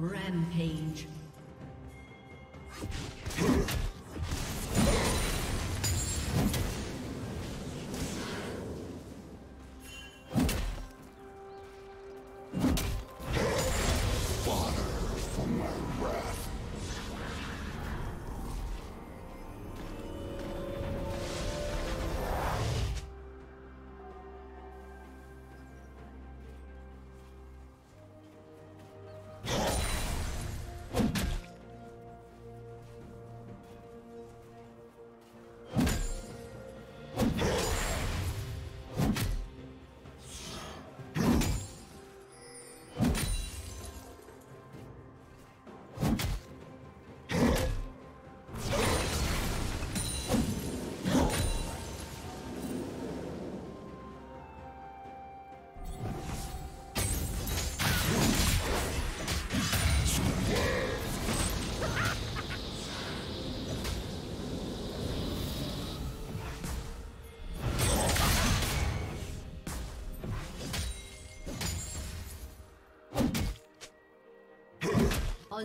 Rampage.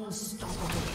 Unstoppable.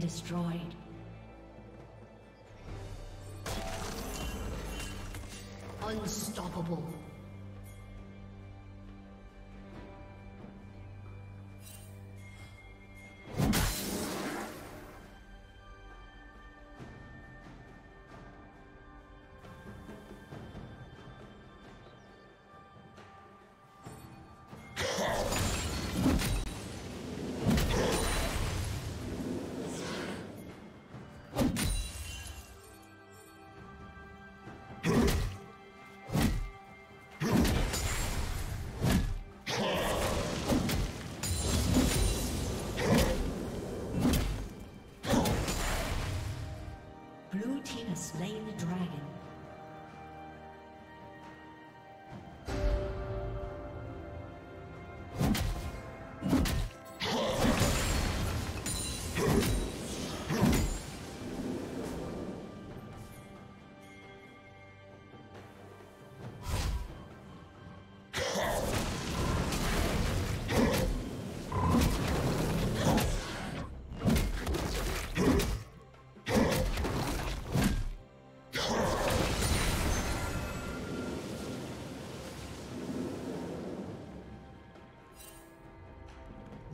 Destroyed. Unstoppable. Slain the dragon.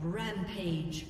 Rampage.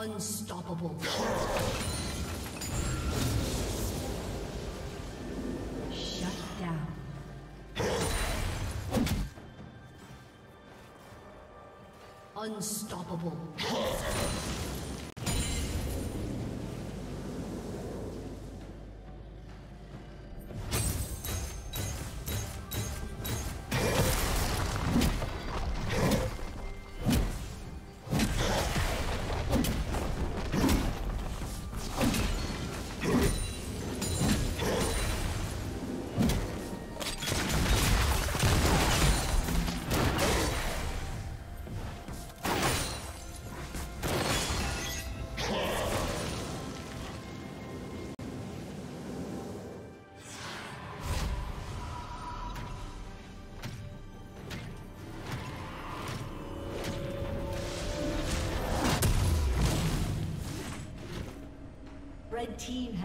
Unstoppable. Shut down. Unstoppable.